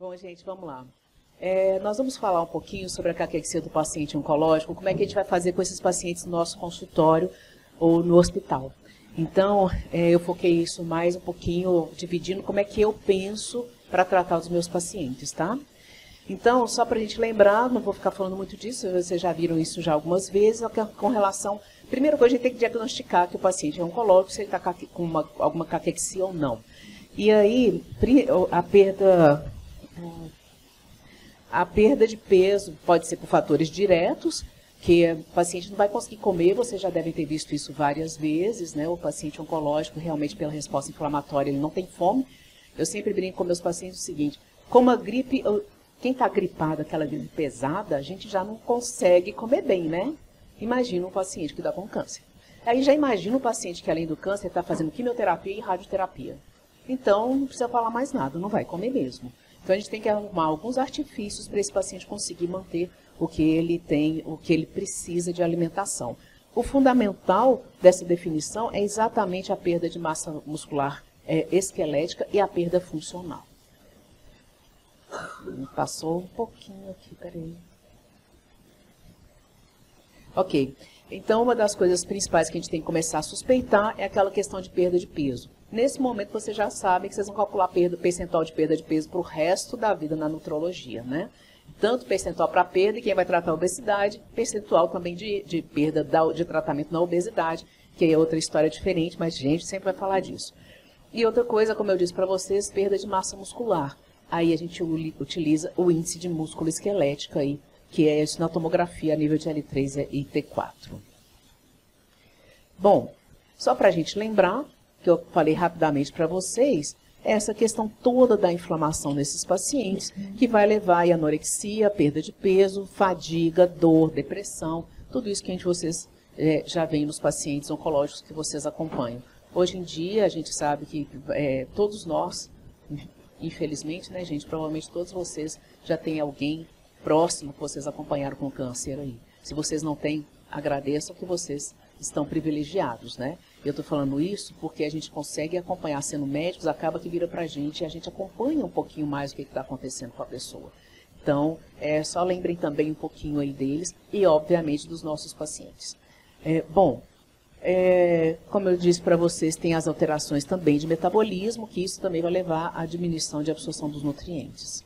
Bom, gente, vamos lá. É, nós vamos falar um pouquinho sobre a caquexia do paciente oncológico, como é que a gente vai fazer com esses pacientes no nosso consultório ou no hospital. Então, é, eu foquei isso mais um pouquinho, dividindo como é que eu penso para tratar os meus pacientes, tá? Então, só para a gente lembrar, não vou ficar falando muito disso, vocês já viram isso já algumas vezes, com relação... Primeira coisa, a gente tem que diagnosticar que o paciente é oncológico, se ele está com uma, alguma caquexia ou não. E aí, a perda a perda de peso pode ser por fatores diretos, que o paciente não vai conseguir comer, vocês já devem ter visto isso várias vezes, né? O paciente oncológico, realmente pela resposta inflamatória, ele não tem fome. Eu sempre brinco com meus pacientes o seguinte, como a gripe, quem está gripado, aquela gripe pesada, a gente já não consegue comer bem, né? Imagina um paciente que dá com câncer. Aí já imagina um paciente que além do câncer está fazendo quimioterapia e radioterapia. Então não precisa falar mais nada, não vai comer mesmo. Então a gente tem que arrumar alguns artifícios para esse paciente conseguir manter o que ele tem, o que ele precisa de alimentação. O fundamental dessa definição é exatamente a perda de massa muscular é, esquelética e a perda funcional. Passou um pouquinho aqui, peraí. Ok. Então, uma das coisas principais que a gente tem que começar a suspeitar é aquela questão de perda de peso. Nesse momento, você já sabe que vocês vão calcular perda, percentual de perda de peso para o resto da vida na nutrologia, né? Tanto percentual para perda, e quem vai tratar a obesidade, percentual também de, de perda da, de tratamento na obesidade, que é outra história diferente, mas a gente sempre vai falar disso. E outra coisa, como eu disse para vocês, perda de massa muscular. Aí a gente utiliza o índice de músculo esquelético aí, que é isso na tomografia a nível de L3 e T4. Bom, só para a gente lembrar, que eu falei rapidamente para vocês, é essa questão toda da inflamação nesses pacientes, que vai levar a anorexia, perda de peso, fadiga, dor, depressão, tudo isso que a gente, vocês é, já veem nos pacientes oncológicos que vocês acompanham. Hoje em dia, a gente sabe que é, todos nós, infelizmente, né, gente, provavelmente todos vocês já têm alguém próximo que vocês acompanharam com câncer aí. Se vocês não têm, agradeçam que vocês estão privilegiados, né? Eu estou falando isso porque a gente consegue acompanhar, sendo médicos, acaba que vira para a gente e a gente acompanha um pouquinho mais o que está acontecendo com a pessoa. Então, é, só lembrem também um pouquinho aí deles e, obviamente, dos nossos pacientes. É, bom, é, como eu disse para vocês, tem as alterações também de metabolismo, que isso também vai levar à diminuição de absorção dos nutrientes.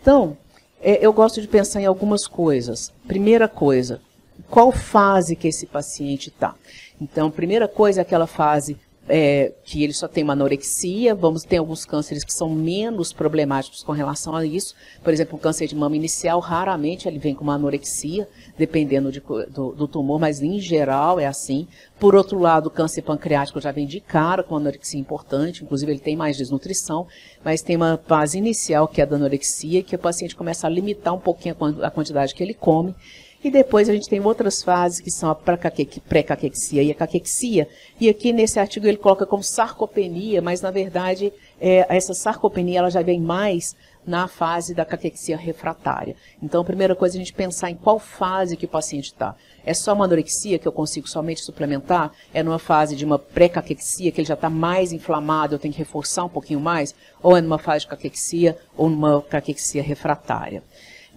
Então, é, eu gosto de pensar em algumas coisas. Primeira coisa, qual fase que esse paciente está? Então, primeira coisa é aquela fase é, que ele só tem uma anorexia, vamos ter alguns cânceres que são menos problemáticos com relação a isso. Por exemplo, o câncer de mama inicial, raramente ele vem com uma anorexia, dependendo de, do, do, tumor, mas em geral é assim. Por outro lado, o câncer pancreático já vem de cara com anorexia importante, inclusive ele tem mais desnutrição, mas tem uma fase inicial que é da anorexia, que o paciente começa a limitar um pouquinho a quantidade que ele come, e depois a gente tem outras fases que são a pré-caquexia e a caquexia. E aqui nesse artigo ele coloca como sarcopenia, mas na verdade é, essa sarcopenia ela já vem mais na fase da caquexia refratária. Então a primeira coisa é a gente pensar em qual fase que o paciente está. É só uma anorexia que eu consigo somente suplementar? É numa fase de uma pré-caquexia que ele já está mais inflamado, eu tenho que reforçar um pouquinho mais? Ou é numa fase de caquexia ou numa caquexia refratária?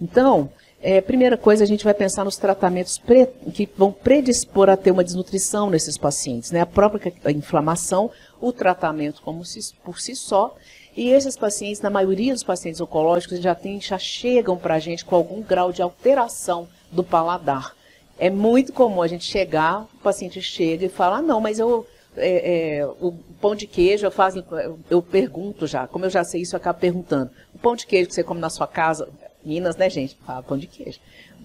Então, é, primeira coisa, a gente vai pensar nos tratamentos pre, que vão predispor a ter uma desnutrição nesses pacientes, né? A própria inflamação, o tratamento como por si só. E esses pacientes, na maioria dos pacientes oncológicos, já, tem, já chegam para a gente com algum grau de alteração do paladar. É muito comum a gente chegar, o paciente chega e fala, ah, não, mas eu, é, é, o pão de queijo, eu, faço, eu pergunto já, como eu já sei isso, eu acabo perguntando. O pão de queijo que você come na sua casa, Minas, né, gente? Fala pão de queijo.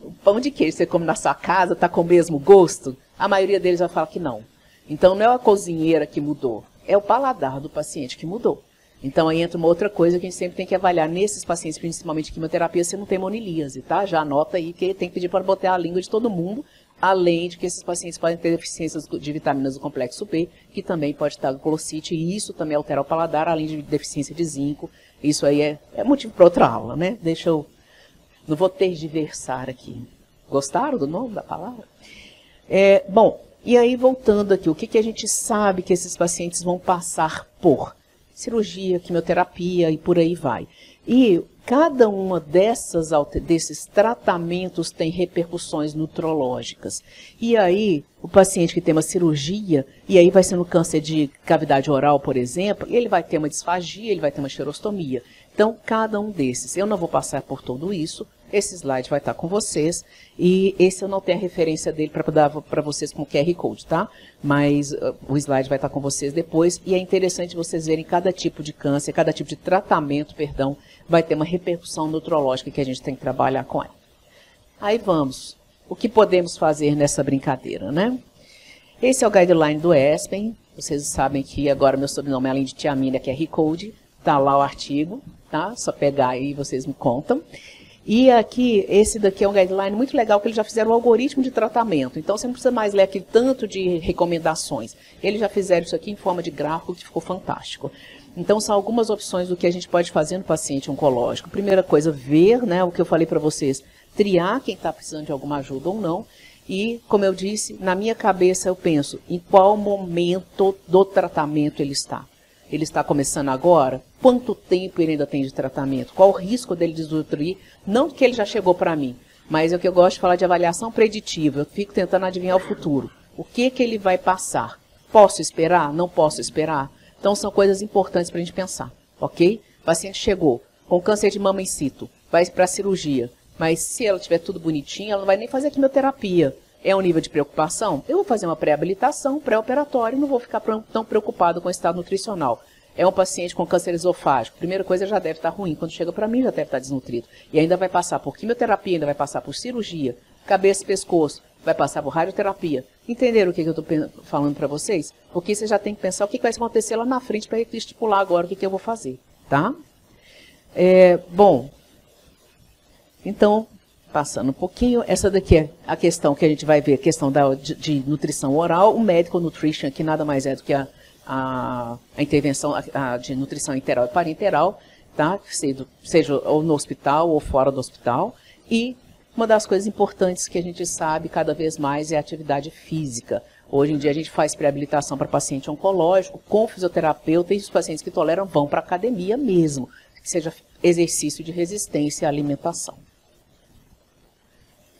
O pão de queijo você come na sua casa, está com o mesmo gosto? A maioria deles vai falar que não. Então não é a cozinheira que mudou, é o paladar do paciente que mudou. Então aí entra uma outra coisa que a gente sempre tem que avaliar nesses pacientes, principalmente quimioterapia, se não tem monilíase, tá? Já anota aí que tem que pedir para botar a língua de todo mundo, além de que esses pacientes podem ter deficiências de vitaminas do complexo B, que também pode estar glucosite, e isso também altera o paladar, além de deficiência de zinco. Isso aí é, é motivo para outra aula, né? Deixa eu não vou tergiversar aqui. Gostaram do nome da palavra? É, bom, e aí voltando aqui, o que, que a gente sabe que esses pacientes vão passar por? Cirurgia, quimioterapia e por aí vai. E cada uma dessas desses tratamentos tem repercussões nutrológicas. E aí, o paciente que tem uma cirurgia, e aí vai ser no câncer de cavidade oral, por exemplo, ele vai ter uma disfagia, ele vai ter uma xerostomia. Então, cada um desses. Eu não vou passar por tudo isso, esse slide vai estar com vocês. E esse eu não tenho a referência dele para dar para vocês com QR Code, tá? Mas uh, o slide vai estar com vocês depois. E é interessante vocês verem cada tipo de câncer, cada tipo de tratamento, perdão, vai ter uma repercussão nutrológica que a gente tem que trabalhar com ela. Aí vamos. O que podemos fazer nessa brincadeira, né? Esse é o guideline do ESPEN. Vocês sabem que agora meu sobrenome, além de Tiamina, é QR Code, tá lá o artigo, tá? Só pegar aí e vocês me contam. E aqui, esse daqui é um guideline muito legal, que eles já fizeram o um algoritmo de tratamento. Então, você não precisa mais ler aquele tanto de recomendações. Eles já fizeram isso aqui em forma de gráfico, que ficou fantástico. Então, são algumas opções do que a gente pode fazer no paciente oncológico. Primeira coisa, ver, né, o que eu falei para vocês, triar quem está precisando de alguma ajuda ou não. E, como eu disse, na minha cabeça eu penso em qual momento do tratamento ele está. Ele está começando agora? Quanto tempo ele ainda tem de tratamento? Qual o risco dele desnutrir? Não que ele já chegou para mim, mas é o que eu gosto de falar de avaliação preditiva. Eu fico tentando adivinhar o futuro. O que, que ele vai passar? Posso esperar? Não posso esperar? Então são coisas importantes para a gente pensar, ok? O paciente chegou com câncer de mama in situ, vai para a cirurgia, mas se ela tiver tudo bonitinho, ela não vai nem fazer quimioterapia. É um nível de preocupação? Eu vou fazer uma pré-habilitação, pré-operatório, não vou ficar tão preocupado com o estado nutricional. É um paciente com câncer esofágico. Primeira coisa, já deve estar ruim. Quando chega para mim, já deve estar desnutrido. E ainda vai passar por quimioterapia, ainda vai passar por cirurgia, cabeça e pescoço, vai passar por radioterapia. Entenderam o que, eu estou falando para vocês? Porque você já tem que pensar o que vai acontecer lá na frente para estipular agora o que, que eu vou fazer, tá? É, bom, então, passando um pouquinho, essa daqui é a questão que a gente vai ver, a questão da, de, de nutrição oral, o medical nutrition, que nada mais é do que a, a, a intervenção a, de nutrição interal e parenteral, tá? seja, seja ou no hospital ou fora do hospital, e uma das coisas importantes que a gente sabe cada vez mais é a atividade física. Hoje em dia a gente faz pré-habilitação para paciente oncológico, com fisioterapeuta, e os pacientes que toleram vão para a academia mesmo, que seja exercício de resistência à alimentação.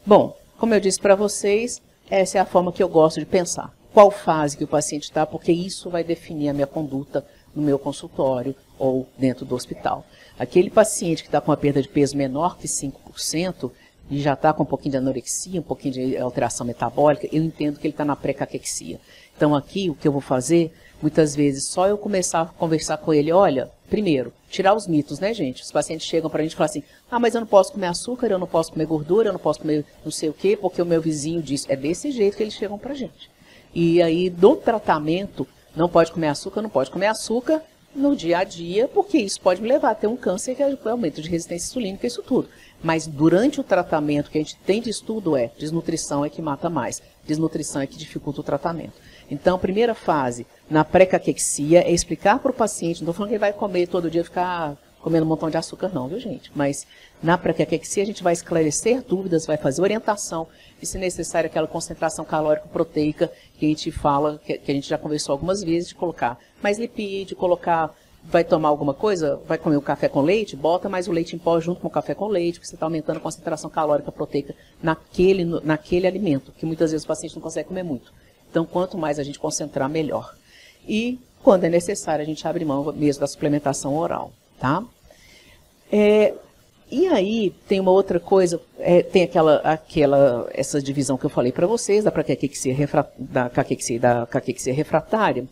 Bom, como eu disse para vocês, essa é a forma que eu gosto de pensar. Qual fase que o paciente está, porque isso vai definir a minha conduta no meu consultório ou dentro do hospital. Aquele paciente que está com uma perda de peso menor que 5%, e já está com um pouquinho de anorexia, um pouquinho de alteração metabólica, eu entendo que ele está na pré-caquexia. Então aqui o que eu vou fazer, muitas vezes, só eu começar a conversar com ele, olha, primeiro, tirar os mitos, né, gente? Os pacientes chegam para a gente e falam assim, ah, mas eu não posso comer açúcar, eu não posso comer gordura, eu não posso comer não sei o quê, porque o meu vizinho disse. É desse jeito que eles chegam para a gente. E aí, do tratamento, não pode comer açúcar, não pode comer açúcar no dia a dia, porque isso pode me levar a ter um câncer que é aumento de resistência insulínica, isso tudo. Mas durante o tratamento que a gente tem de estudo é desnutrição é que mata mais, desnutrição é que dificulta o tratamento. Então, primeira fase, na pré-caquexia, é explicar para o paciente, não estou falando que ele vai comer todo dia, ficar comendo um montão de açúcar não, viu gente? Mas na pré-caquexia a gente vai esclarecer dúvidas, vai fazer orientação, e se necessário aquela concentração calórica proteica que a gente fala, que, a gente já conversou algumas vezes, de colocar mais lipídio, colocar vai tomar alguma coisa, vai comer o um café com leite, bota mais o leite em pó junto com o café com leite, porque você está aumentando a concentração calórica proteica naquele, naquele alimento, que muitas vezes o paciente não consegue comer muito. Então, quanto mais a gente concentrar, melhor. E, quando é necessário, a gente abre mão mesmo da suplementação oral, tá? É, e aí, tem uma outra coisa, é, tem aquela, aquela, essa divisão que eu falei para vocês, da caquexia, refra, da caquexia, da refratária,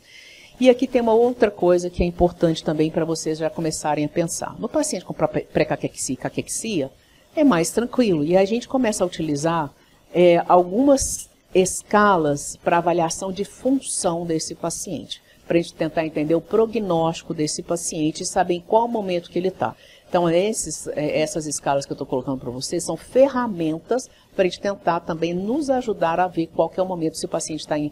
e aqui tem uma outra coisa que é importante também para vocês já começarem a pensar. No paciente com pré-caquexia e caquexia, é mais tranquilo. E a gente começa a utilizar é, algumas escalas para avaliação de função desse paciente. Para a gente tentar entender o prognóstico desse paciente e saber em qual momento que ele está. Então, esses, é, essas escalas que eu estou colocando para vocês são ferramentas para a gente tentar também nos ajudar a ver qual é o momento se o paciente está em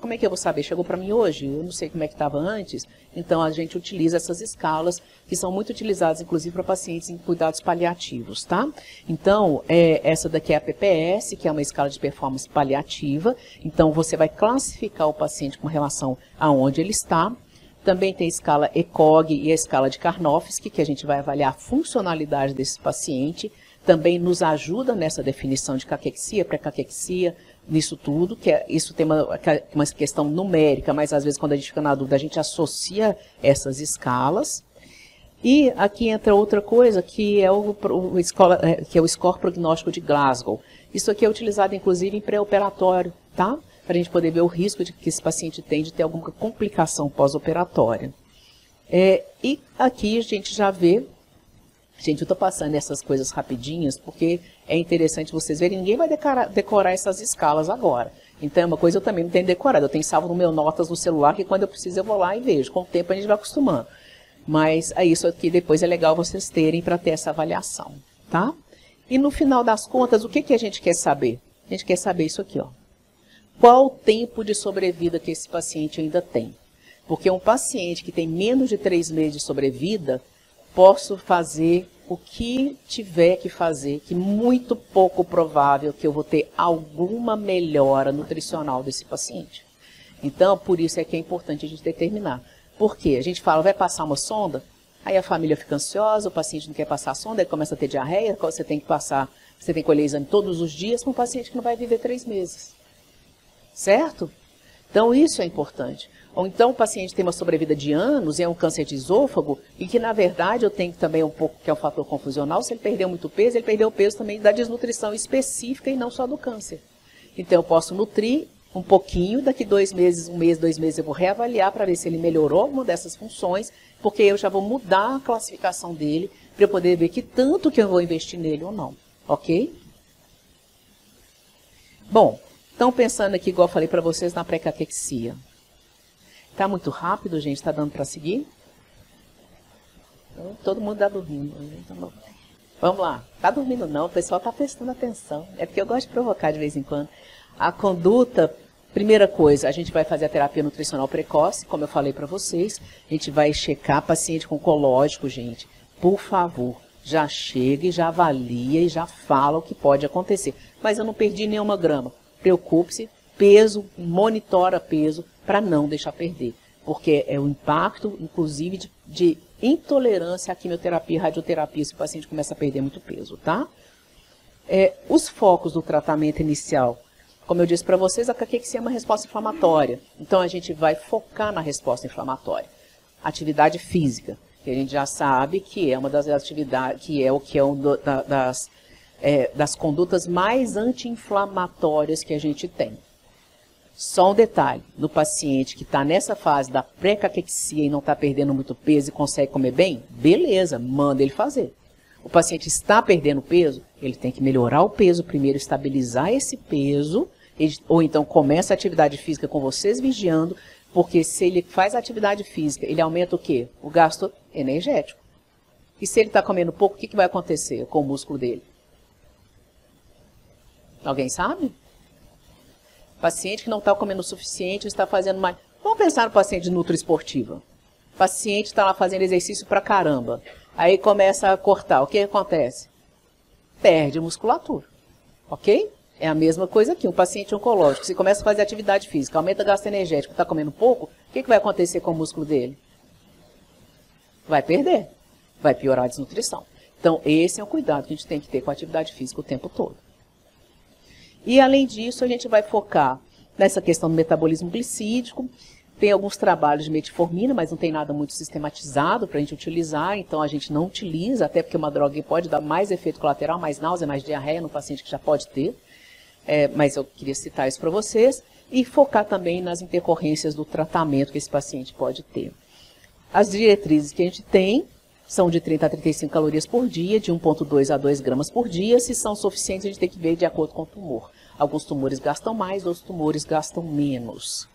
como é que eu vou saber? Chegou para mim hoje, eu não sei como é que estava antes. Então a gente utiliza essas escalas que são muito utilizadas, inclusive para pacientes em cuidados paliativos, tá? Então é, essa daqui é a PPS, que é uma escala de performance paliativa. Então você vai classificar o paciente com relação a onde ele está. Também tem a escala ECOG e a escala de Karnofsky, que a gente vai avaliar a funcionalidade desse paciente. Também nos ajuda nessa definição de caquexia, pré-caquexia, nisso tudo, que é, isso tem uma, uma questão numérica, mas às vezes quando a gente fica na dúvida, a gente associa essas escalas. E aqui entra outra coisa, que é o, o, escola, é, que é o score prognóstico de Glasgow. Isso aqui é utilizado, inclusive, em pré-operatório, tá? Para a gente poder ver o risco de que esse paciente tem de ter alguma complicação pós-operatória. É, e aqui a gente já vê, gente, eu estou passando essas coisas rapidinhas, porque é interessante vocês verem, ninguém vai decorar, decorar essas escalas agora. Então, é uma coisa eu também não tenho decorado, eu tenho salvo no meu notas no celular, que quando eu preciso eu vou lá e vejo. Com o tempo a gente vai acostumando. Mas é isso aqui depois é legal vocês terem para ter essa avaliação, tá? E no final das contas, o que, que a gente quer saber? A gente quer saber isso aqui, ó. Qual o tempo de sobrevida que esse paciente ainda tem? Porque um paciente que tem menos de três meses de sobrevida, posso fazer o que tiver que fazer, que muito pouco provável que eu vou ter alguma melhora nutricional desse paciente. Então, por isso é que é importante a gente determinar. Por quê? A gente fala, vai passar uma sonda, aí a família fica ansiosa, o paciente não quer passar a sonda, ele começa a ter diarreia, você tem que passar, você tem que colher exame todos os dias para um paciente que não vai viver três meses. Certo? Então isso é importante. Ou então o paciente tem uma sobrevida de anos e é um câncer de esôfago, e que na verdade eu tenho também um pouco, que é um fator confusional, se ele perdeu muito peso, ele perdeu peso também da desnutrição específica e não só do câncer. Então eu posso nutrir um pouquinho, daqui dois meses, um mês, dois meses, eu vou reavaliar para ver se ele melhorou alguma dessas funções, porque eu já vou mudar a classificação dele para eu poder ver que tanto que eu vou investir nele ou não, ok? Bom, então pensando aqui, igual eu falei para vocês, na pré-caquexia. Está muito rápido, gente? Está dando para seguir? Então, todo mundo está dormindo. Então, vamos lá. Está dormindo não, o pessoal está prestando atenção. É porque eu gosto de provocar de vez em quando. A conduta Primeira coisa, a gente vai fazer a terapia nutricional precoce, como eu falei para vocês. A gente vai checar paciente com oncológico, gente. Por favor, já chega e já avalia e já fala o que pode acontecer. Mas eu não perdi nenhuma grama. Preocupe-se, peso, monitora peso para não deixar perder. Porque é o impacto, inclusive, de, de intolerância à quimioterapia e radioterapia se o paciente começa a perder muito peso, tá? É, os focos do tratamento inicial como eu disse para vocês, a caquexia é uma resposta inflamatória. Então a gente vai focar na resposta inflamatória. Atividade física, que a gente já sabe que é uma das atividades, que é o que é um do, da, das, é, das condutas mais anti-inflamatórias que a gente tem. Só um detalhe, no paciente que está nessa fase da pré-caquexia e não está perdendo muito peso e consegue comer bem, beleza, manda ele fazer. O paciente está perdendo peso, ele tem que melhorar o peso primeiro, estabilizar esse peso ou então começa a atividade física com vocês vigiando, porque se ele faz atividade física, ele aumenta o quê? O gasto energético. E se ele está comendo pouco, o que, que vai acontecer com o músculo dele? Alguém sabe? Paciente que não está comendo o suficiente, está fazendo mais. Vamos pensar no paciente de nutroesportiva. O paciente está lá fazendo exercício pra caramba. Aí começa a cortar. O que acontece? Perde musculatura. Ok? É a mesma coisa aqui, um paciente oncológico, se começa a fazer atividade física, aumenta gasto energético, está comendo pouco, o que, que vai acontecer com o músculo dele? Vai perder, vai piorar a desnutrição. Então, esse é o cuidado que a gente tem que ter com a atividade física o tempo todo. E, além disso, a gente vai focar nessa questão do metabolismo glicídico. Tem alguns trabalhos de metformina, mas não tem nada muito sistematizado para a gente utilizar, então a gente não utiliza, até porque uma droga pode dar mais efeito colateral, mais náusea, mais diarreia no paciente que já pode ter é, mas eu queria citar isso para vocês, e focar também nas intercorrências do tratamento que esse paciente pode ter. As diretrizes que a gente tem são de 30 a 35 calorias por dia, de 1,2 a 2 gramas por dia. Se são suficientes, a gente tem que ver de acordo com o tumor. Alguns tumores gastam mais, outros tumores gastam menos.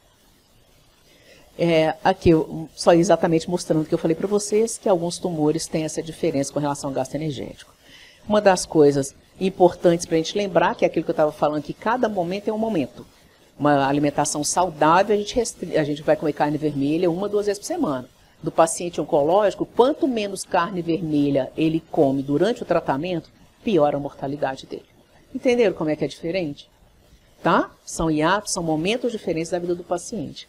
É, aqui, só exatamente mostrando o que eu falei para vocês, que alguns tumores têm essa diferença com relação ao gasto energético. Uma das coisas importantes para a gente lembrar, que é aquilo que eu estava falando, que cada momento é um momento. Uma alimentação saudável, a gente, a gente vai comer carne vermelha uma, duas vezes por semana. Do paciente oncológico, quanto menos carne vermelha ele come durante o tratamento, pior a mortalidade dele. Entenderam como é que é diferente? Tá? São hiatos, são momentos diferentes da vida do paciente.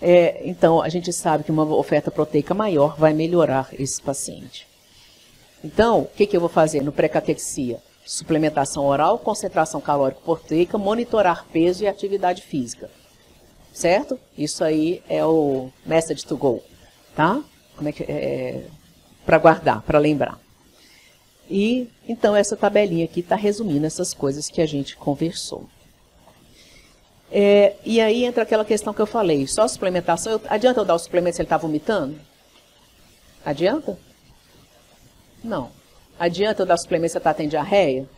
É, então, a gente sabe que uma oferta proteica maior vai melhorar esse paciente. Então, o que, que eu vou fazer no pré-catexia? Suplementação oral, concentração calórica proteica, monitorar peso e atividade física. Certo? Isso aí é o message to go, tá? Como é que é, para guardar, para lembrar. E então essa tabelinha aqui está resumindo essas coisas que a gente conversou. É, e aí entra aquela questão que eu falei, só suplementação, eu, adianta eu dar o suplemento se ele está vomitando? Adianta? Não. Adianta eu dar suplemento se ele está tendo diarreia?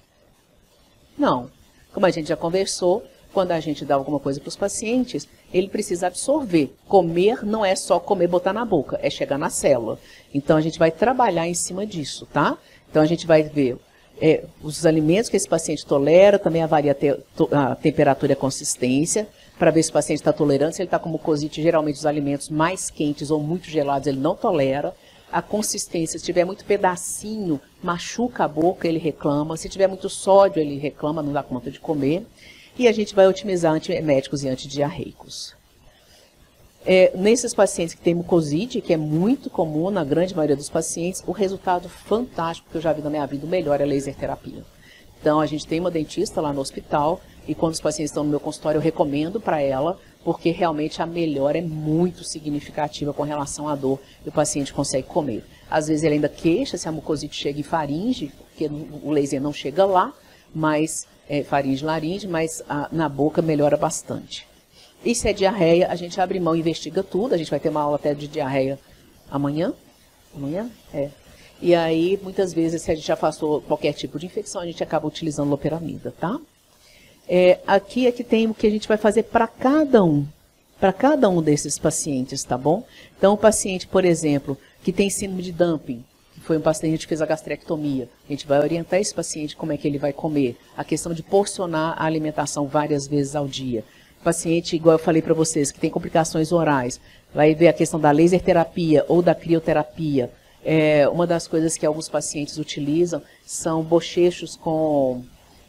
Não. Como a gente já conversou, quando a gente dá alguma coisa para os pacientes, ele precisa absorver. Comer não é só comer, botar na boca, é chegar na célula. Então a gente vai trabalhar em cima disso, tá? Então a gente vai ver é, os alimentos que esse paciente tolera, também avalia te, a temperatura e a consistência, para ver se o paciente está tolerando. Se ele está com mucosite, geralmente os alimentos mais quentes ou muito gelados ele não tolera. A consistência, se tiver muito pedacinho, machuca a boca, ele reclama. Se tiver muito sódio, ele reclama, não dá conta de comer. E a gente vai otimizar antieméticos e antidiarreicos. É, nesses pacientes que têm mucosite, que é muito comum na grande maioria dos pacientes, o resultado fantástico que eu já vi na minha vida, o melhor é a laser terapia. Então, a gente tem uma dentista lá no hospital e quando os pacientes estão no meu consultório, eu recomendo para ela, porque realmente a melhora é muito significativa com relação à dor e o paciente consegue comer. Às vezes ele ainda queixa se a mucosite chega em faringe, porque o laser não chega lá, mas é, faringe laringe, mas a, na boca melhora bastante. E se é diarreia, a gente abre mão e investiga tudo. A gente vai ter uma aula até de diarreia amanhã. Amanhã? É. E aí, muitas vezes, se a gente afastou qualquer tipo de infecção, a gente acaba utilizando loperamida, tá? É, aqui é que tem o que a gente vai fazer para cada um. Para cada um desses pacientes, tá bom? Então, o paciente, por exemplo, que tem síndrome de dumping, foi um paciente que fez a gastrectomia, a gente vai orientar esse paciente como é que ele vai comer. A questão de porcionar a alimentação várias vezes ao dia paciente, igual eu falei para vocês, que tem complicações orais, vai ver a questão da laser terapia ou da crioterapia. É, uma das coisas que alguns pacientes utilizam são bochechos com,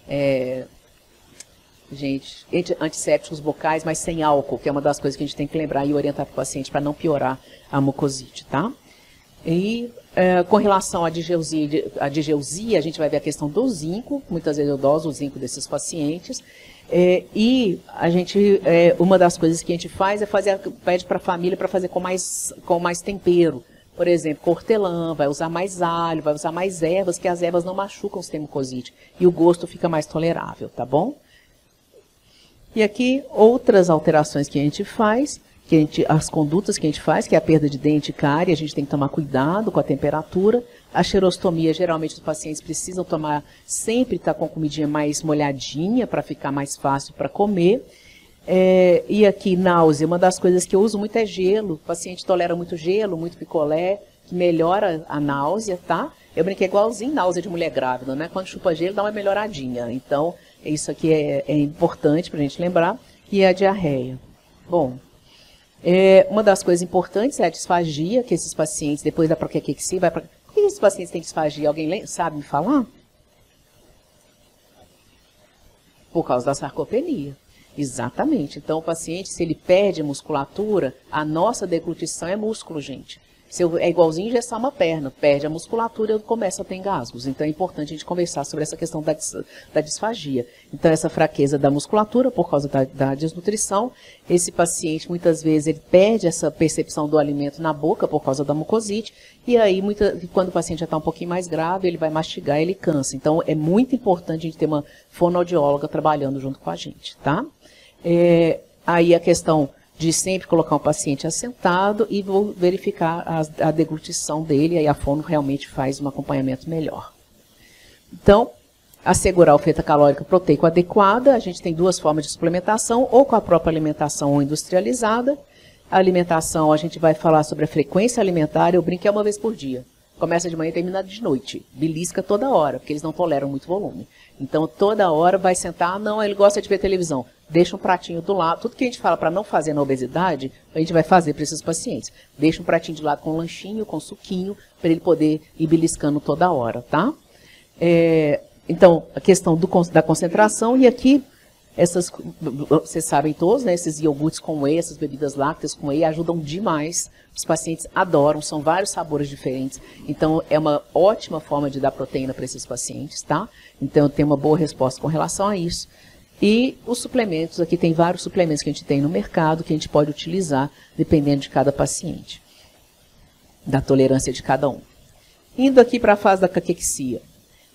é, gente, antissépticos bocais, mas sem álcool, que é uma das coisas que a gente tem que lembrar e orientar para o paciente para não piorar a mucosite, tá? E é, com relação à digeusia, à digeusia, a gente vai ver a questão do zinco, muitas vezes eu doso o zinco desses pacientes, é, e a gente, é, uma das coisas que a gente faz é fazer, pede para a família para fazer com mais, com mais tempero. Por exemplo, hortelã, vai usar mais alho, vai usar mais ervas, que as ervas não machucam o sistema mucosite. E o gosto fica mais tolerável, tá bom? E aqui, outras alterações que a gente faz, que a gente, as condutas que a gente faz, que é a perda de dente e cárie, a gente tem que tomar cuidado com a temperatura. A xerostomia, geralmente os pacientes precisam tomar, sempre estar tá com a comidinha mais molhadinha para ficar mais fácil para comer. É, e aqui, náusea, uma das coisas que eu uso muito é gelo. O paciente tolera muito gelo, muito picolé, que melhora a náusea, tá? Eu brinquei igualzinho náusea de mulher grávida, né? Quando chupa gelo, dá uma melhoradinha. Então, isso aqui é, é importante para a gente lembrar. E a diarreia. Bom, é, uma das coisas importantes é a disfagia, que esses pacientes, depois da proquequexia, vai para que esses pacientes têm disfagia? Alguém sabe me falar? Por causa da sarcopenia. Exatamente. Então, o paciente, se ele perde musculatura, a nossa deglutição é músculo, gente. Se eu, é igualzinho engessar uma perna, perde a musculatura e começa a ter engasgos. Então é importante a gente conversar sobre essa questão da, da disfagia. Então essa fraqueza da musculatura por causa da, da, desnutrição, esse paciente muitas vezes ele perde essa percepção do alimento na boca por causa da mucosite e aí muita, quando o paciente já está um pouquinho mais grave, ele vai mastigar ele cansa. Então é muito importante a gente ter uma fonoaudióloga trabalhando junto com a gente, tá? É, aí a questão de sempre colocar o paciente assentado e vou verificar a, a deglutição dele, aí a fono realmente faz um acompanhamento melhor. Então, assegurar a oferta calórica proteico adequada, a gente tem duas formas de suplementação, ou com a própria alimentação ou industrializada. A alimentação, a gente vai falar sobre a frequência alimentar, eu brinco é uma vez por dia. Começa de manhã e termina de noite. Belisca toda hora, porque eles não toleram muito volume. Então, toda hora vai sentar, ah, não, ele gosta de ver televisão. Deixa um pratinho do lado. Tudo que a gente fala para não fazer na obesidade, a gente vai fazer para esses pacientes. Deixa um pratinho de lado com lanchinho, com suquinho, para ele poder ir beliscando toda hora, tá? É, então, a questão do, da concentração, e aqui Essas, vocês sabem todos, né, esses iogurtes com whey, essas bebidas lácteas com whey ajudam demais. Os pacientes adoram, são vários sabores diferentes. Então, é uma ótima forma de dar proteína para esses pacientes, tá? Então, eu tenho uma boa resposta com relação a isso. E os suplementos, aqui tem vários suplementos que a gente tem no mercado que a gente pode utilizar dependendo de cada paciente, da tolerância de cada um. Indo aqui para a fase da caquexia.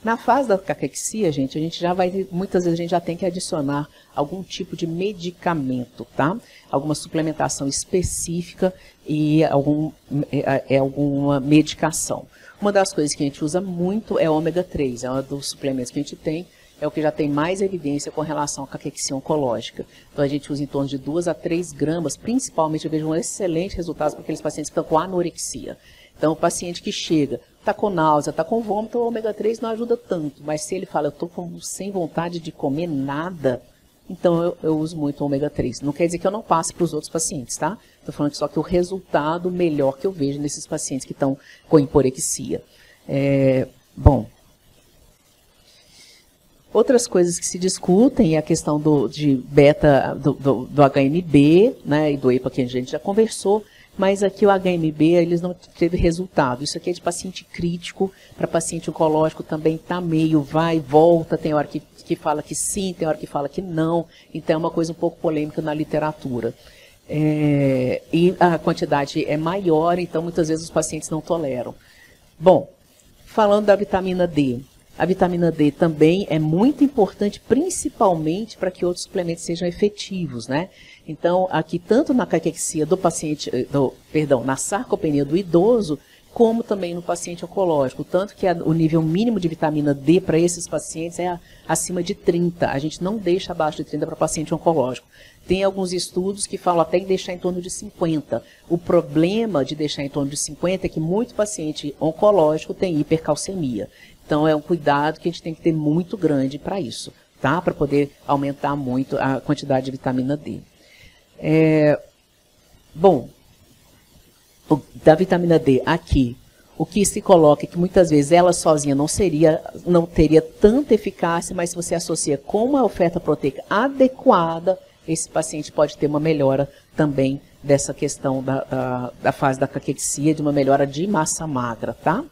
Na fase da caquexia, gente, a gente já vai, muitas vezes a gente já tem que adicionar algum tipo de medicamento, tá? Alguma suplementação específica e algum, é, é alguma medicação. Uma das coisas que a gente usa muito é ômega 3, é um dos suplementos que a gente tem, é o que já tem mais evidência com relação à caquexia oncológica. Então a gente usa em torno de 2 a 3 gramas, principalmente eu vejo um excelente resultado para aqueles pacientes que estão com anorexia. Então o paciente que chega Está com náusea, está com vômito, o ômega 3 não ajuda tanto. Mas se ele fala, eu estou sem vontade de comer nada, então eu, eu, uso muito o ômega 3. Não quer dizer que eu não passe para os outros pacientes, tá? Estou falando só que o resultado melhor que eu vejo nesses pacientes que estão com hiporexia. É, bom, Outras coisas que se discutem é a questão do, de beta, do, do, do né, e do EPA que a gente já conversou, mas aqui o HMB eles não teve resultado. Isso aqui é de paciente crítico, para paciente oncológico também está meio vai volta, tem hora que, que fala que sim, tem hora que fala que não, então é uma coisa um pouco polêmica na literatura. É, e a quantidade é maior, então muitas vezes os pacientes não toleram. Bom, falando da vitamina D, a vitamina D também é muito importante, principalmente para que outros suplementos sejam efetivos, né? Então, aqui tanto na caquexia do paciente, eh, do, perdão, na sarcopenia do idoso, como também no paciente oncológico. Tanto que a, o nível mínimo de vitamina D para esses pacientes é a, acima de 30. A gente não deixa abaixo de 30 para paciente oncológico. Tem alguns estudos que falam até em deixar em torno de 50. O problema de deixar em torno de 50 é que muito paciente oncológico tem hipercalcemia. Então é um cuidado que a gente tem que ter muito grande para isso, tá? Para poder aumentar muito a quantidade de vitamina D. É, bom, da vitamina D aqui, o que se coloca é que muitas vezes ela sozinha não seria, não teria tanta eficácia, mas se você associa com uma oferta proteica adequada, esse paciente pode ter uma melhora também dessa questão da, da, da fase da caquexia, de uma melhora de massa magra, tá?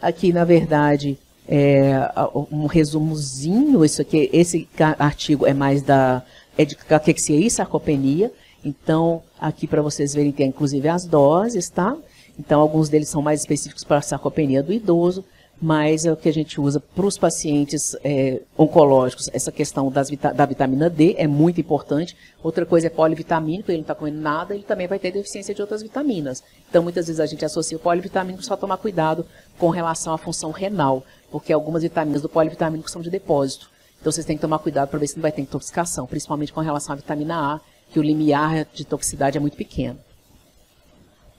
Aqui, na verdade, é um resumozinho, isso aqui, esse artigo é mais da é de caquexia e sarcopenia. Então, aqui para vocês verem, tem inclusive as doses, tá? Então, alguns deles são mais específicos para a sarcopenia do idoso, mas é o que a gente usa para os pacientes é, oncológicos. Essa questão da vitamina D é muito importante. Outra coisa é polivitamínico, ele não está comendo nada, ele também vai ter deficiência de outras vitaminas. Então, muitas vezes a gente associa o polivitamínico só tomar cuidado com relação à função renal, porque algumas vitaminas do polivitamínico são de depósito. Então vocês têm que tomar cuidado para ver se não vai ter intoxicação, principalmente com relação à vitamina A, que o limiar de toxicidade é muito pequeno.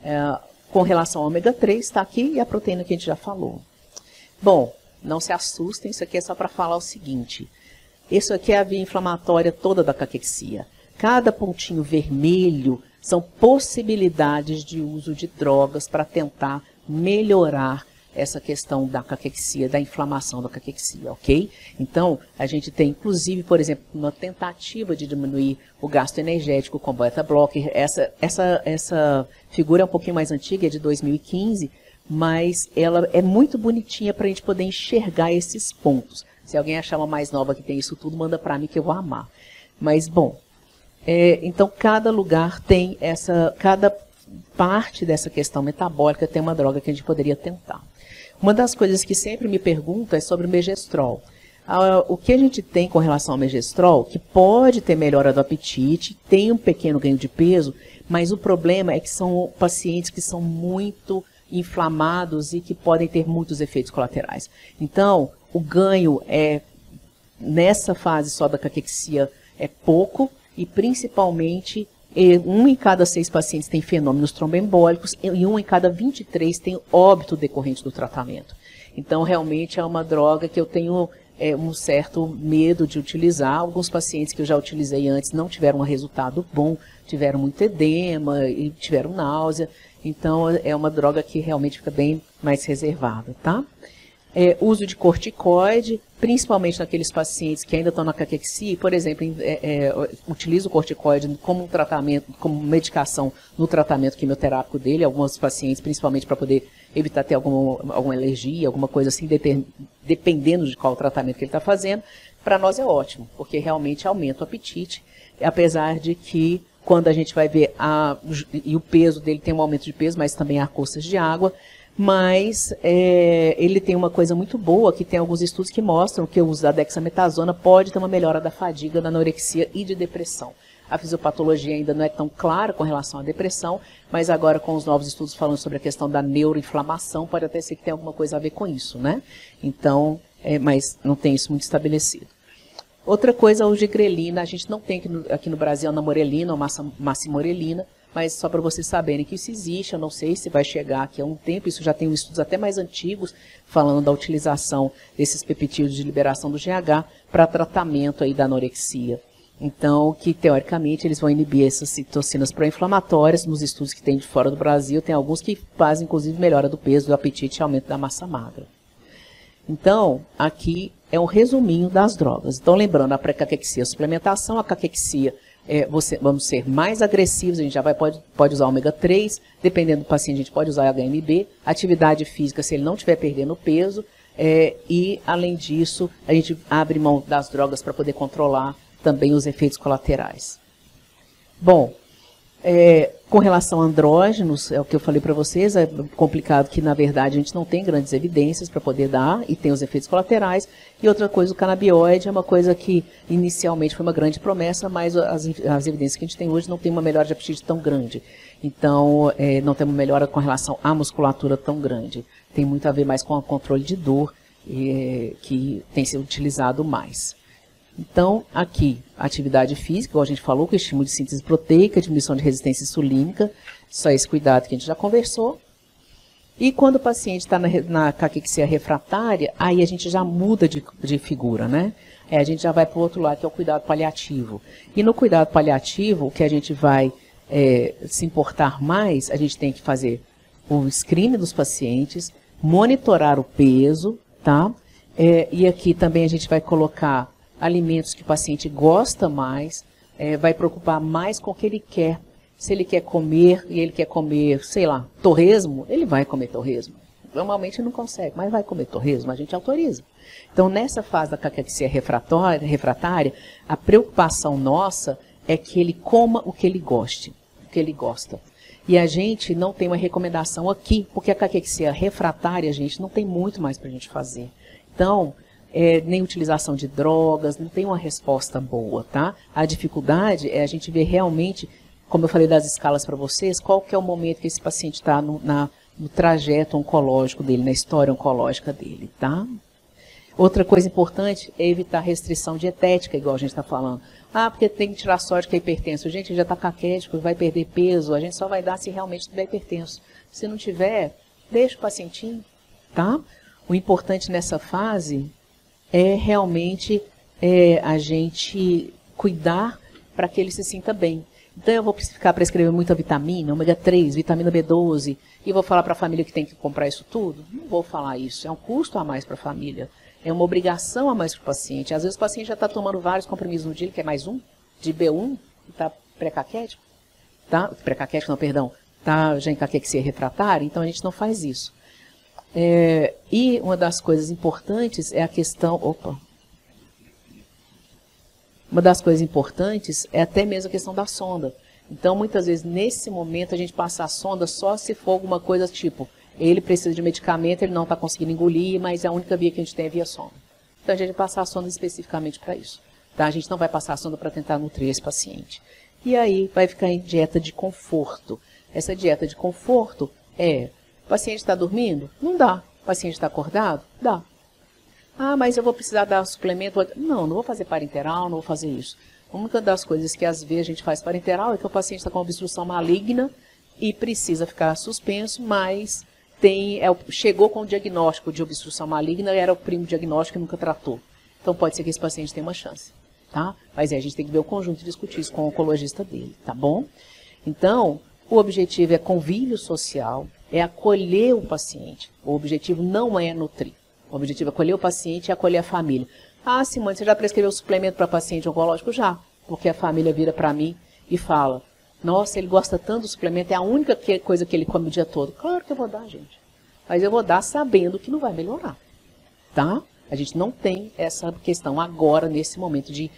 É, com relação ao ômega 3, está aqui e a proteína que a gente já falou. Bom, não se assustem, isso aqui é só para falar o seguinte. Isso aqui é a via inflamatória toda da caquexia. Cada pontinho vermelho são possibilidades de uso de drogas para tentar melhorar essa questão da caquexia, da inflamação da caquexia, ok? Então, a gente tem, inclusive, por exemplo, uma tentativa de diminuir o gasto energético com beta blocker. Essa, essa, essa figura é um pouquinho mais antiga, é de 2015, mas ela é muito bonitinha para a gente poder enxergar esses pontos. Se alguém achar uma mais nova que tem isso tudo, manda para mim que eu vou amar. Mas, bom, é, então cada lugar tem essa, cada parte dessa questão metabólica tem uma droga que a gente poderia tentar. Uma das coisas que sempre me perguntam é sobre o megestrol. Ah, o que a gente tem com relação ao megestrol, que pode ter melhora do apetite, tem um pequeno ganho de peso, mas o problema é que são pacientes que são muito inflamados e que podem ter muitos efeitos colaterais. Então, o ganho é nessa fase só da caquexia é pouco e principalmente um em cada seis pacientes tem fenômenos tromboembólicos e um em cada 23 tem óbito decorrente do tratamento. Então, realmente é uma droga que eu tenho é, um certo medo de utilizar. Alguns pacientes que eu já utilizei antes não tiveram um resultado bom, tiveram muito edema e tiveram náusea. Então, é uma droga que realmente fica bem mais reservada, tá? É, uso de corticoide, principalmente naqueles pacientes que ainda estão na caquexia, por exemplo, é, é, utiliza o corticoide como um tratamento, como medicação no tratamento quimioterápico dele, alguns pacientes, principalmente para poder evitar ter alguma, alguma alergia, alguma coisa assim, dependendo de qual tratamento que ele está fazendo, para nós é ótimo, porque realmente aumenta o apetite, apesar de que quando a gente vai ver a, e o peso dele tem um aumento de peso, mas também há custas de água, mas é, ele tem uma coisa muito boa, que tem alguns estudos que mostram que o uso da dexametasona pode ter uma melhora da fadiga, da anorexia e de depressão. A fisiopatologia ainda não é tão clara com relação à depressão, mas agora com os novos estudos falando sobre a questão da neuroinflamação, pode até ser que tenha alguma coisa a ver com isso, né? Então, é, mas não tem isso muito estabelecido. Outra coisa, o gigrelina, a gente não tem aqui no, aqui no Brasil a namorelina ou massa, massimorelina, mas só para vocês saberem que isso existe, eu não sei se vai chegar aqui a um tempo, isso já tem estudos até mais antigos falando da utilização desses peptídeos de liberação do GH para tratamento aí da anorexia. Então, que teoricamente eles vão inibir essas citocinas pró-inflamatórias, nos estudos que tem de fora do Brasil, tem alguns que fazem inclusive melhora do peso, do apetite e aumento da massa magra. Então, aqui é um resuminho das drogas. Então, lembrando, a pré-caquexia, a suplementação, a caquexia é, você, vamos ser mais agressivos, a gente já vai, pode, pode usar ômega 3, dependendo do paciente, a gente pode usar HMB, atividade física se ele não estiver perdendo peso, é, e além disso, a gente abre mão das drogas para poder controlar também os efeitos colaterais. Bom, é, com relação a andrógenos, é o que eu falei para vocês, é complicado que, na verdade, a gente não tem grandes evidências para poder dar, e tem os efeitos colaterais. E outra coisa, o canabioide é uma coisa que inicialmente foi uma grande promessa, mas as, as evidências que a gente tem hoje não tem uma melhora de apetite tão grande. Então, é, não tem uma melhora com relação à musculatura tão grande. Tem muito a ver mais com o controle de dor, é, que tem sido utilizado mais. Então, aqui, atividade física, como a gente falou, com estímulo de síntese proteica, diminuição de resistência insulínica, só esse cuidado que a gente já conversou. E quando o paciente está na, na caquexia refratária, aí a gente já muda de, de figura, né? É, a gente já vai para o outro lado, que é o cuidado paliativo. E no cuidado paliativo, o que a gente vai é, se importar mais, a gente tem que fazer o screening dos pacientes, monitorar o peso, tá? É, e aqui também a gente vai colocar alimentos que o paciente gosta mais, é, vai preocupar mais com o que ele quer. Se ele quer comer e ele quer comer, sei lá, torresmo, ele vai comer torresmo. Normalmente não consegue, mas vai comer torresmo, a gente autoriza. Então, nessa fase da caquexia refratária, a preocupação nossa é que ele coma o que ele goste, o que ele gosta. E a gente não tem uma recomendação aqui, porque a caquexia refratária, gente, não tem muito mais para a gente fazer. Então, é, nem utilização de drogas, não tem uma resposta boa, tá? A dificuldade é a gente ver realmente, como eu falei das escalas para vocês, qual que é o momento que esse paciente está no, no trajeto oncológico dele, na história oncológica dele, tá? Outra coisa importante é evitar restrição dietética, igual a gente está falando. Ah, porque tem que tirar sorte que é hipertenso. Gente, já está caquético, vai perder peso. A gente só vai dar se realmente estiver hipertenso. Se não tiver, deixa o pacientinho, tá? O importante nessa fase é realmente é, a gente cuidar para que ele se sinta bem. Então eu vou ficar para escrever muita vitamina, ômega 3, vitamina B12, e vou falar para a família que tem que comprar isso tudo? Não vou falar isso, é um custo a mais para a família. É uma obrigação a mais para o paciente. Às vezes o paciente já está tomando vários comprimidos no dia, ele quer mais um, de B1, e está pré-caquético, tá? Pré-caquético não, perdão, tá já em caquexia refratária, então a gente não faz isso. É, e uma das coisas importantes é a questão. Opa! Uma das coisas importantes é até mesmo a questão da sonda. Então, muitas vezes, nesse momento, a gente passa a sonda só se for alguma coisa tipo, ele precisa de medicamento, ele não está conseguindo engolir, mas a única via que a gente tem é via sonda. Então, a gente vai passar a sonda especificamente para isso. Tá? A gente não vai passar a sonda para tentar nutrir esse paciente. E aí, vai ficar em dieta de conforto. Essa dieta de conforto é o paciente está dormindo? Não dá. O paciente está acordado? Dá. Ah, mas eu vou precisar dar suplemento? Não, não vou fazer parenteral, não vou fazer isso. Uma das coisas que às vezes a gente faz parenteral é que o paciente está com obstrução maligna e precisa ficar suspenso, mas tem, é, chegou com o diagnóstico de obstrução maligna e era o primo diagnóstico e nunca tratou. Então pode ser que esse paciente tenha uma chance, tá? Mas aí a gente tem que ver o conjunto e discutir isso com o oncologista dele, tá bom? Então, o objetivo é convívio social, é acolher o paciente. O objetivo não é nutrir. O objetivo é acolher o paciente e acolher a família. Ah, Simone, você já prescreveu suplemento para paciente oncológico? Já. Porque a família vira para mim e fala, nossa, ele gosta tanto do suplemento, é a única que, coisa que ele come o dia todo. Claro que eu vou dar, gente. Mas eu vou dar sabendo que não vai melhorar. Tá? A gente não tem essa questão agora, nesse momento, de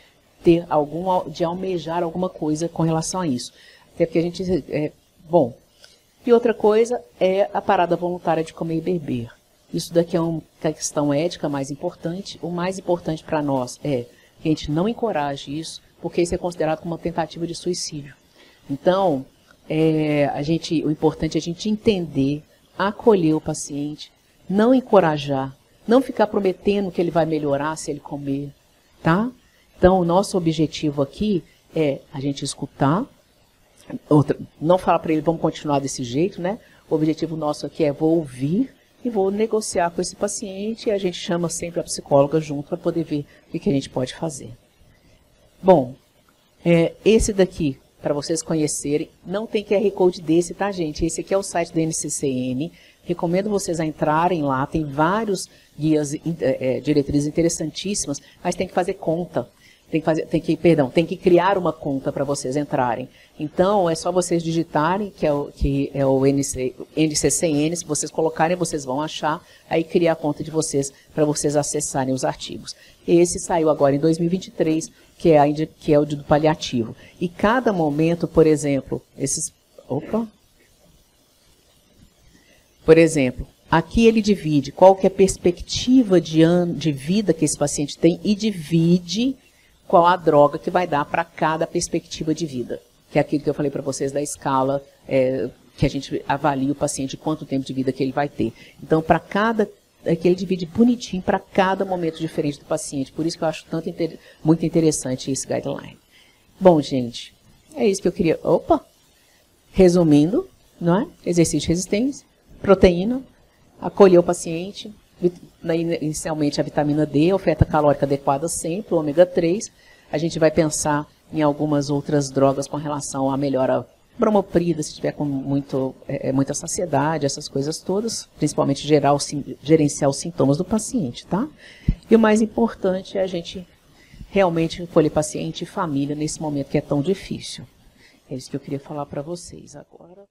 ter algum, de almejar alguma coisa com relação a isso. Até porque a gente, é, bom. E outra coisa é a parada voluntária de comer e beber. Isso daqui é uma questão ética mais importante. O mais importante para nós é que a gente não encoraje isso, porque isso é considerado como uma tentativa de suicídio. Então, é, a gente, o importante é a gente entender, acolher o paciente, não encorajar, não ficar prometendo que ele vai melhorar se ele comer, tá? Então, o nosso objetivo aqui é a gente escutar, outra, não falar para ele, vamos continuar desse jeito, né? O objetivo nosso aqui é vou ouvir e vou negociar com esse paciente e a gente chama sempre a psicóloga junto para poder ver o que a gente pode fazer. Bom, é, esse daqui, para vocês conhecerem, não tem QR Code desse, tá, gente? Esse aqui é o site do NCCN. Recomendo vocês a entrarem lá, tem vários guias, é, diretrizes interessantíssimas, mas tem que fazer conta. Tem que, fazer, tem que, perdão, tem que criar uma conta para vocês entrarem. Então, é só vocês digitarem, que é o, que é o NC, NCCN, se vocês colocarem, vocês vão achar, aí criar a conta de vocês, para vocês acessarem os artigos. Esse saiu agora em 2023, que é, a, que é o do paliativo. E cada momento, por exemplo, esses... Opa! Por exemplo, aqui ele divide qual que é a perspectiva de, ano, de vida que esse paciente tem e divide qual a droga que vai dar para cada perspectiva de vida. Que é aquilo que eu falei para vocês da escala é, que a gente avalia o paciente, quanto tempo de vida que ele vai ter. Então, para cada é que ele divide bonitinho para cada momento diferente do paciente. Por isso que eu acho tanto inter... muito interessante esse guideline. Bom, gente, é isso que eu queria. Opa! Resumindo, não é? Exercício de resistência, proteína, acolher o paciente, inicialmente a vitamina D, oferta calórica adequada sempre, o ômega 3. A gente vai pensar em algumas outras drogas com relação à melhora bromoprida, se tiver com muito, é, é, muita saciedade, essas coisas todas, principalmente gerar, gerenciar os sintomas do paciente, tá? E o mais importante é a gente realmente colher paciente e família nesse momento que é tão difícil. É isso que eu queria falar para vocês agora.